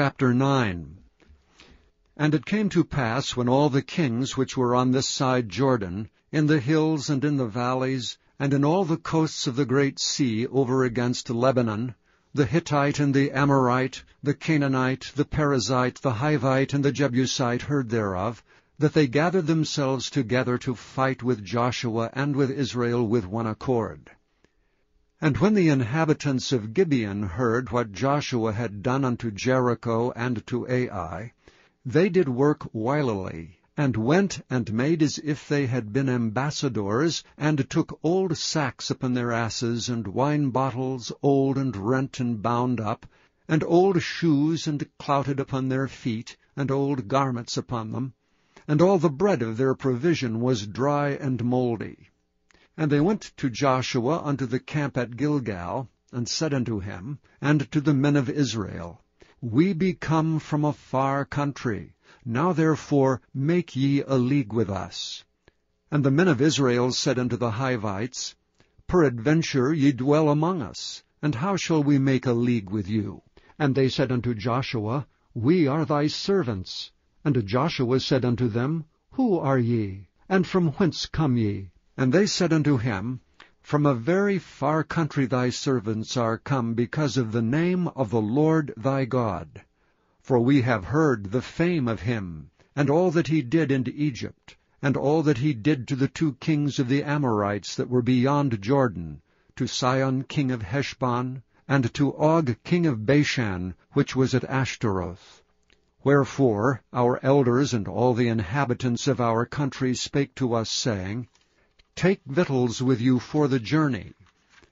Chapter 9 And it came to pass, when all the kings which were on this side Jordan, in the hills and in the valleys, and in all the coasts of the great sea over against Lebanon, the Hittite and the Amorite, the Canaanite, the Perizzite, the Hivite, and the Jebusite heard thereof, that they gathered themselves together to fight with Joshua and with Israel with one accord. And when the inhabitants of Gibeon heard what Joshua had done unto Jericho and to Ai, they did work wilily, and went and made as if they had been ambassadors, and took old sacks upon their asses, and wine bottles old and rent and bound up, and old shoes and clouted upon their feet, and old garments upon them, and all the bread of their provision was dry and mouldy. And they went to Joshua unto the camp at Gilgal, and said unto him, and to the men of Israel, We be come from a far country. Now therefore make ye a league with us. And the men of Israel said unto the Hivites, Peradventure ye dwell among us, and how shall we make a league with you? And they said unto Joshua, We are thy servants. And Joshua said unto them, Who are ye? And from whence come ye? And they said unto him, From a very far country thy servants are come because of the name of the Lord thy God. For we have heard the fame of him, and all that he did in Egypt, and all that he did to the two kings of the Amorites that were beyond Jordan, to Sihon king of Heshbon, and to Og king of Bashan, which was at Ashtaroth. Wherefore our elders and all the inhabitants of our country spake to us, saying, Take victuals with you for the journey,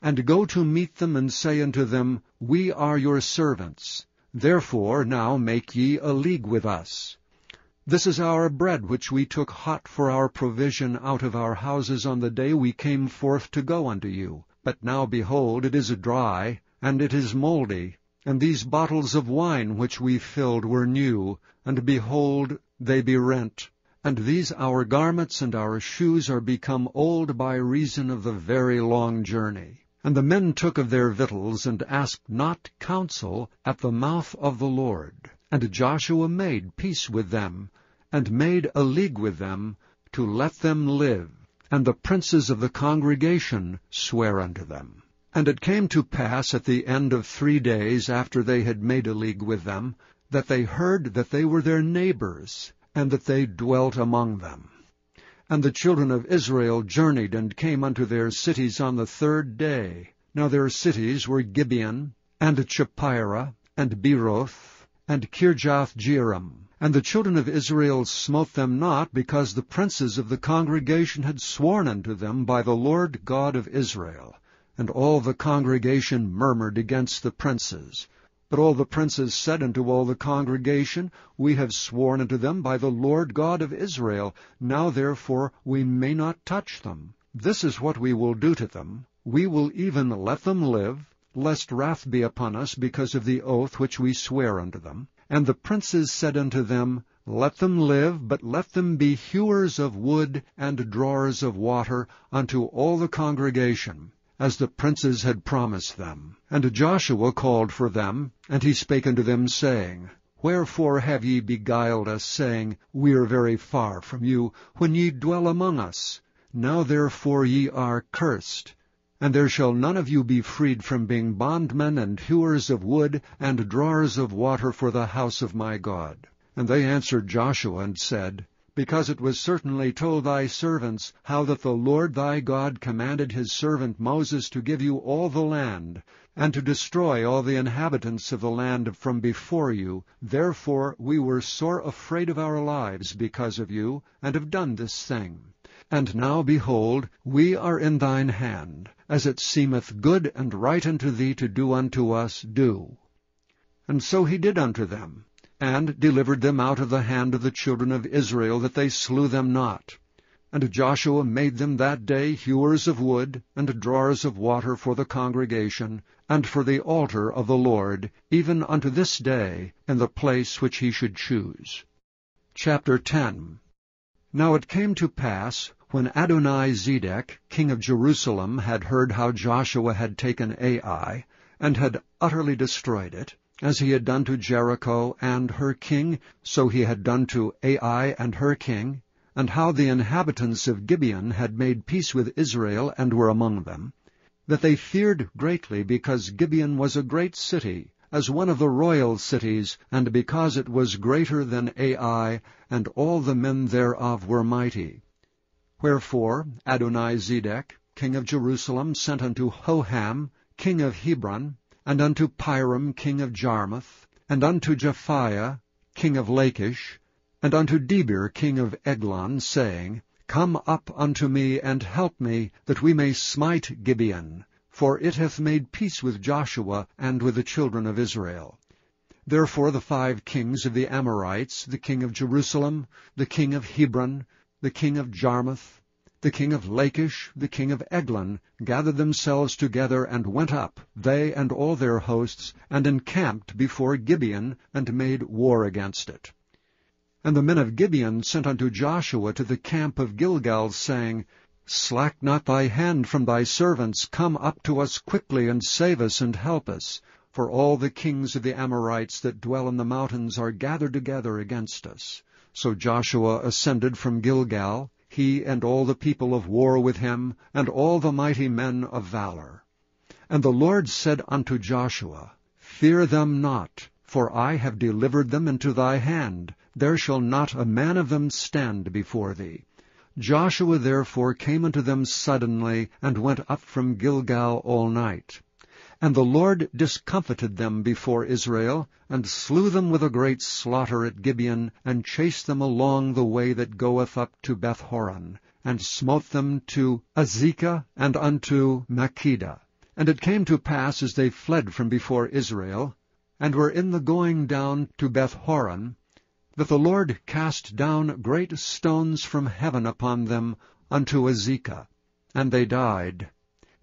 and go to meet them, and say unto them, We are your servants. Therefore now make ye a league with us. This is our bread which we took hot for our provision out of our houses on the day we came forth to go unto you. But now, behold, it is dry, and it is mouldy. And these bottles of wine which we filled were new, and behold, they be rent. And these our garments and our shoes are become old by reason of the very long journey. And the men took of their victuals, and asked not counsel at the mouth of the Lord. And Joshua made peace with them, and made a league with them, to let them live. And the princes of the congregation sware unto them. And it came to pass at the end of three days after they had made a league with them, that they heard that they were their neighbors, and that they dwelt among them. And the children of Israel journeyed and came unto their cities on the third day. Now their cities were Gibeon, and Chephirah, and Beeroth, and Kirjathjearim. And the children of Israel smote them not, because the princes of the congregation had sworn unto them by the Lord God of Israel. And all the congregation murmured against the princes. But all the princes said unto all the congregation, We have sworn unto them by the Lord God of Israel. Now therefore we may not touch them. This is what we will do to them. We will even let them live, lest wrath be upon us because of the oath which we swear unto them. And the princes said unto them, Let them live, but let them be hewers of wood and drawers of water unto all the congregation as the princes had promised them. And Joshua called for them, and he spake unto them, saying, Wherefore have ye beguiled us, saying, We are very far from you, when ye dwell among us? Now therefore ye are cursed. And there shall none of you be freed from being bondmen and hewers of wood and drawers of water for the house of my God. And they answered Joshua and said, because it was certainly told thy servants how that the Lord thy God commanded his servant Moses to give you all the land, and to destroy all the inhabitants of the land from before you. Therefore we were sore afraid of our lives because of you, and have done this thing. And now, behold, we are in thine hand. As it seemeth good and right unto thee to do unto us, do. And so he did unto them and delivered them out of the hand of the children of Israel, that they slew them not. And Joshua made them that day hewers of wood, and drawers of water for the congregation, and for the altar of the Lord, even unto this day, in the place which he should choose. Chapter 10 Now it came to pass, when Adoni-Zedek, king of Jerusalem, had heard how Joshua had taken Ai, and had utterly destroyed it, As he had done to Jericho and her king, so he had done to Ai and her king, and how the inhabitants of Gibeon had made peace with Israel and were among them, that they feared greatly because Gibeon was a great city, as one of the royal cities, and because it was greater than Ai, and all the men thereof were mighty. Wherefore Adoni-Zedek, king of Jerusalem, sent unto Hoham, king of Hebron, and unto Piram king of Jarmuth, and unto Japhia king of Lachish, and unto Debir king of Eglon, saying, Come up unto me, and help me, that we may smite Gibeon, for it hath made peace with Joshua and with the children of Israel. Therefore the five kings of the Amorites, the king of Jerusalem, the king of Hebron, the king of Jarmuth, the king of Lachish, the king of Eglon, gathered themselves together and went up, they and all their hosts, and encamped before Gibeon, and made war against it. And the men of Gibeon sent unto Joshua to the camp of Gilgal, saying, Slack not thy hand from thy servants, come up to us quickly, and save us, and help us. For all the kings of the Amorites that dwell in the mountains are gathered together against us. So Joshua ascended from Gilgal, he and all the people of war with him, and all the mighty men of valor. And the Lord said unto Joshua, Fear them not, for I have delivered them into thy hand. There shall not a man of them stand before thee. Joshua therefore came unto them suddenly, and went up from Gilgal all night. And the Lord discomfited them before Israel, and slew them with a great slaughter at Gibeon, and chased them along the way that goeth up to Bethhoron, and smote them to Azekah and unto Makkedah. And it came to pass, as they fled from before Israel, and were in the going down to Bethhoron, that the Lord cast down great stones from heaven upon them unto Azekah, and they died.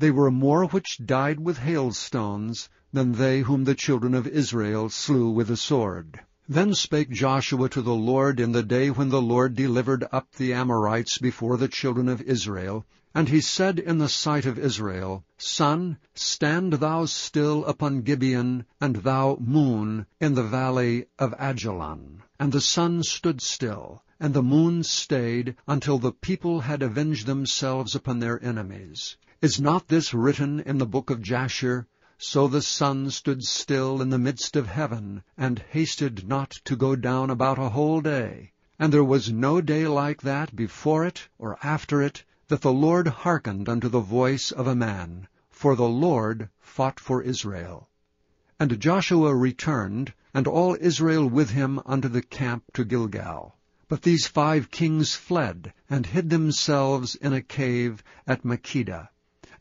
They were more which died with hailstones than they whom the children of Israel slew with the sword. Then spake Joshua to the Lord in the day when the Lord delivered up the Amorites before the children of Israel. And he said in the sight of Israel, Sun, stand thou still upon Gibeon, and thou, moon, in the valley of Ajalon. And the sun stood still, and the moon stayed, until the people had avenged themselves upon their enemies. Is not this written in the book of Jasher? So the sun stood still in the midst of heaven, and hasted not to go down about a whole day. And there was no day like that before it or after it, that the Lord hearkened unto the voice of a man. For the Lord fought for Israel. And Joshua returned, and all Israel with him unto the camp to Gilgal. But these five kings fled, and hid themselves in a cave at Makkedah.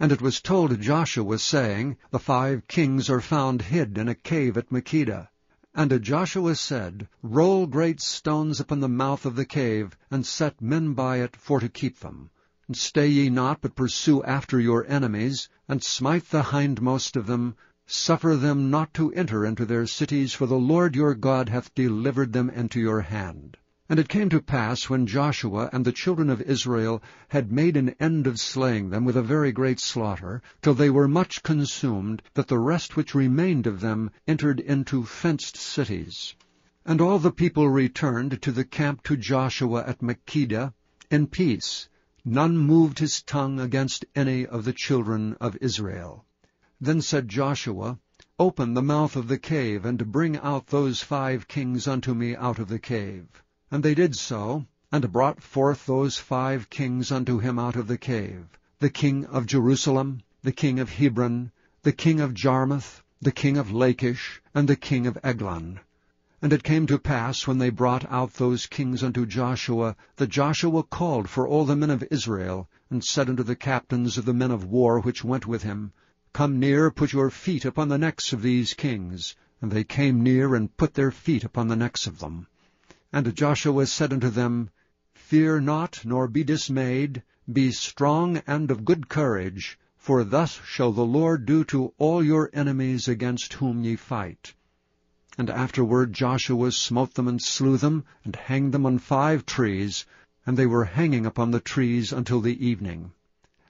And it was told Joshua, saying, The five kings are found hid in a cave at Makkedah. And Joshua said, Roll great stones upon the mouth of the cave, and set men by it for to keep them. And stay ye not, but pursue after your enemies, and smite the hindmost of them, suffer them not to enter into their cities, for the Lord your God hath delivered them into your hand. And it came to pass, when Joshua and the children of Israel had made an end of slaying them with a very great slaughter, till they were much consumed, that the rest which remained of them entered into fenced cities. And all the people returned to the camp to Joshua at Makkedah in peace. None moved his tongue against any of the children of Israel. Then said Joshua, Open the mouth of the cave, and bring out those five kings unto me out of the cave. And they did so, and brought forth those five kings unto him out of the cave, the king of Jerusalem, the king of Hebron, the king of Jarmuth, the king of Lachish, and the king of Eglon. And it came to pass, when they brought out those kings unto Joshua, that Joshua called for all the men of Israel, and said unto the captains of the men of war which went with him, Come near, put your feet upon the necks of these kings. And they came near, and put their feet upon the necks of them. And Joshua said unto them, Fear not, nor be dismayed, be strong and of good courage, for thus shall the Lord do to all your enemies against whom ye fight. And afterward Joshua smote them and slew them, and hanged them on five trees, and they were hanging upon the trees until the evening.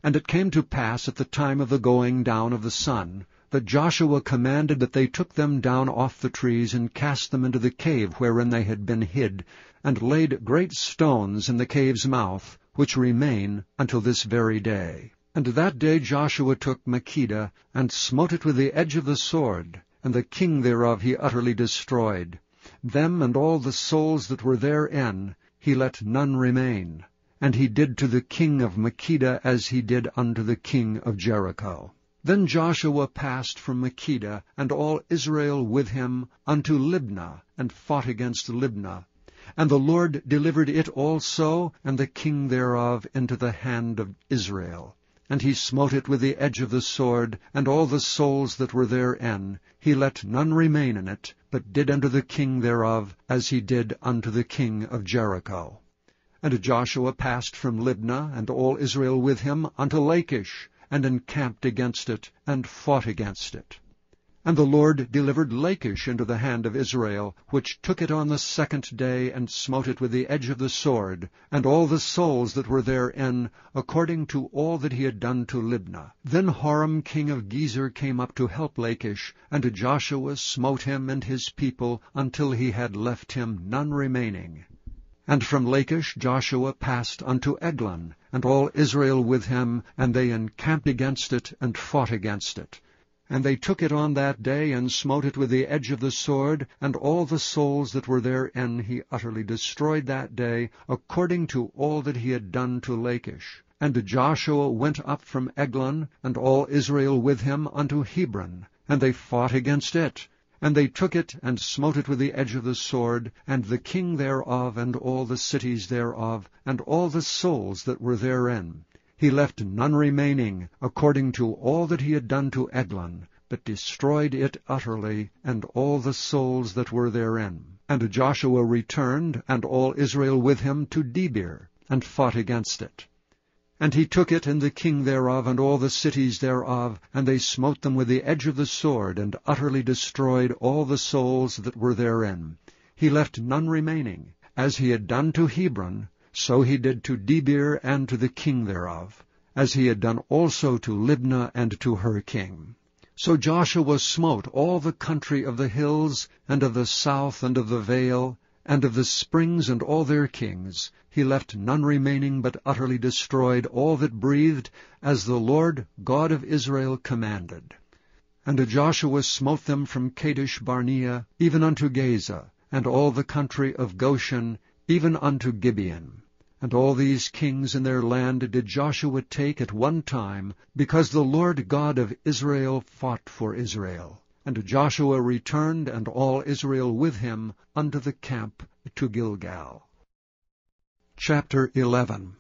And it came to pass at the time of the going down of the sun, that Joshua commanded that they took them down off the trees and cast them into the cave wherein they had been hid, and laid great stones in the cave's mouth, which remain until this very day. And that day Joshua took Makkedah, and smote it with the edge of the sword, and the king thereof he utterly destroyed. Them and all the souls that were therein he let none remain. And he did to the king of Makkedah as he did unto the king of Jericho. Then Joshua passed from Makkedah, and all Israel with him, unto Libnah, and fought against Libnah. And the Lord delivered it also, and the king thereof, into the hand of Israel. And he smote it with the edge of the sword, and all the souls that were therein. He let none remain in it, but did unto the king thereof as he did unto the king of Jericho. And Joshua passed from Libnah, and all Israel with him, unto Lachish, and encamped against it, and fought against it. And the Lord delivered Lachish into the hand of Israel, which took it on the second day, and smote it with the edge of the sword, and all the souls that were therein, according to all that he had done to Libnah. Then Horam king of Gezer came up to help Lachish, and Joshua smote him and his people, until he had left him none remaining. And from Lachish Joshua passed unto Eglon, and all Israel with him, and they encamped against it, and fought against it. And they took it on that day, and smote it with the edge of the sword, and all the souls that were therein he utterly destroyed that day, according to all that he had done to Lachish. And Joshua went up from Eglon, and all Israel with him, unto Hebron, and they fought against it. And they took it, and smote it with the edge of the sword, and the king thereof, and all the cities thereof, and all the souls that were therein. He left none remaining, according to all that he had done to Eglon, but destroyed it utterly, and all the souls that were therein. And Joshua returned, and all Israel with him, to Debir, and fought against it. And he took it, and the king thereof, and all the cities thereof, and they smote them with the edge of the sword, and utterly destroyed all the souls that were therein. He left none remaining. As he had done to Hebron, so he did to Debir and to the king thereof, as he had done also to Libnah and to her king. So Joshua smote all the country of the hills, and of the south, and of the vale, and of the springs and all their kings, he left none remaining, but utterly destroyed all that breathed, as the Lord God of Israel commanded. And Joshua smote them from Kadesh Barnea, even unto Gaza, and all the country of Goshen, even unto Gibeon. And all these kings in their land did Joshua take at one time, because the Lord God of Israel fought for Israel. And Joshua returned, and all Israel with him, unto the camp to Gilgal. Chapter 11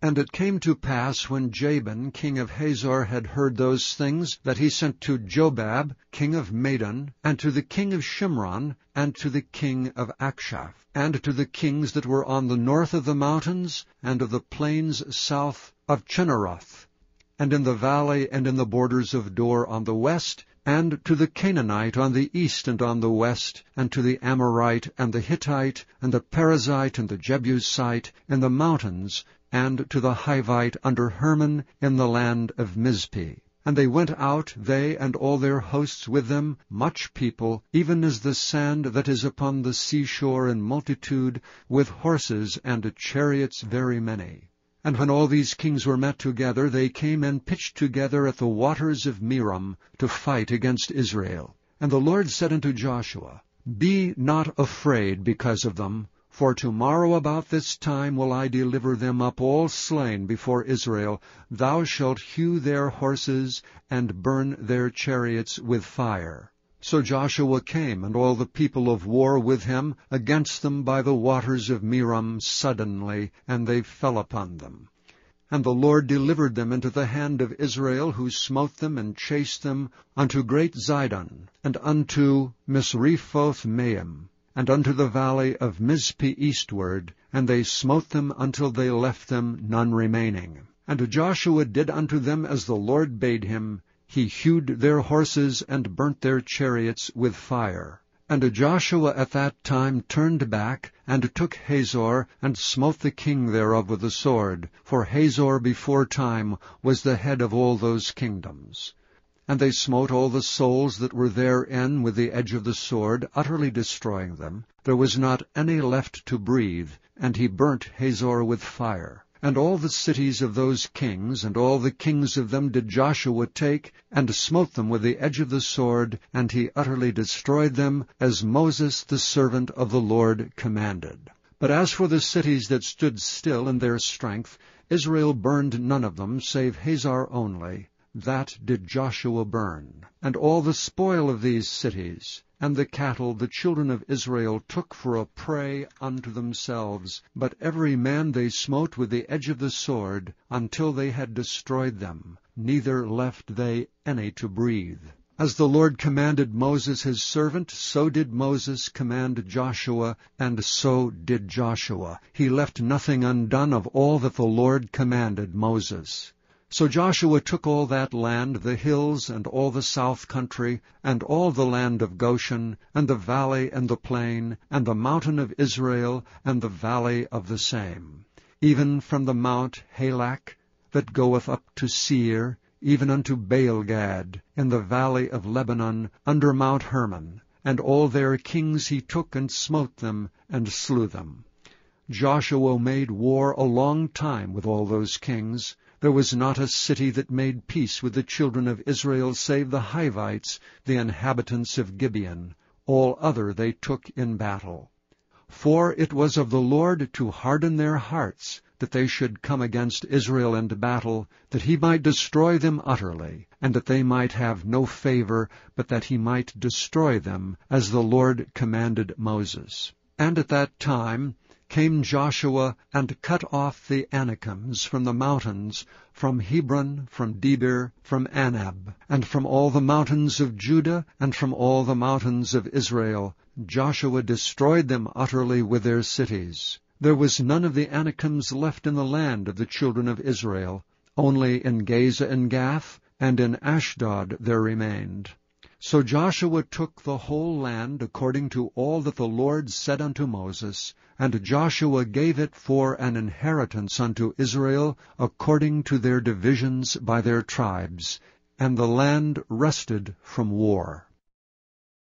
And it came to pass, when Jabin king of Hazor had heard those things, that he sent to Jobab king of Madon, and to the king of Shimron, and to the king of Achshaph, and to the kings that were on the north of the mountains, and of the plains south of Chinneroth, and in the valley and in the borders of Dor on the west, and to the Canaanite on the east and on the west, and to the Amorite and the Hittite, and the Perizzite and the Jebusite in the mountains, and to the Hivite under Hermon in the land of Mizpeh. And they went out, they and all their hosts with them, much people, even as the sand that is upon the seashore in multitude, with horses and chariots very many. And when all these kings were met together, they came and pitched together at the waters of Merom to fight against Israel. And the Lord said unto Joshua, Be not afraid because of them, for tomorrow about this time will I deliver them up all slain before Israel. Thou shalt hew their horses, and burn their chariots with fire. So Joshua came, and all the people of war with him, against them by the waters of Merom suddenly, and they fell upon them. And the Lord delivered them into the hand of Israel, who smote them and chased them unto great Zidon, and unto Misrephoth Maim, and unto the valley of Mizpeh eastward, and they smote them until they left them none remaining. And Joshua did unto them as the Lord bade him, he hewed their horses and burnt their chariots with fire. And Joshua at that time turned back, and took Hazor, and smote the king thereof with the sword, for Hazor before time was the head of all those kingdoms. And they smote all the souls that were therein with the edge of the sword, utterly destroying them. There was not any left to breathe, and he burnt Hazor with fire. And all the cities of those kings, and all the kings of them did Joshua take, and smote them with the edge of the sword, and he utterly destroyed them, as Moses the servant of the Lord commanded. But as for the cities that stood still in their strength, Israel burned none of them, save Hazor only. That did Joshua burn. And all the spoil of these cities, and the cattle the children of Israel took for a prey unto themselves, but every man they smote with the edge of the sword, until they had destroyed them, neither left they any to breathe. As the Lord commanded Moses his servant, so did Moses command Joshua, and so did Joshua. He left nothing undone of all that the Lord commanded Moses. So Joshua took all that land, the hills, and all the south country, and all the land of Goshen, and the valley and the plain, and the mountain of Israel, and the valley of the same, even from the mount Halak, that goeth up to Seir, even unto Baalgad, in the valley of Lebanon, under Mount Hermon. And all their kings he took and smote them, and slew them. Joshua made war a long time with all those kings, there was not a city that made peace with the children of Israel save the Hivites, the inhabitants of Gibeon. All other they took in battle. For it was of the Lord to harden their hearts, that they should come against Israel into battle, that he might destroy them utterly, and that they might have no favor, but that he might destroy them, as the Lord commanded Moses. And at that time came Joshua and cut off the Anakims from the mountains, from Hebron, from Debir, from Anab, and from all the mountains of Judah, and from all the mountains of Israel. Joshua destroyed them utterly with their cities. There was none of the Anakims left in the land of the children of Israel. Only in Gaza and Gath, and in Ashdod there remained. So Joshua took the whole land according to all that the Lord said unto Moses, and Joshua gave it for an inheritance unto Israel according to their divisions by their tribes, and the land rested from war.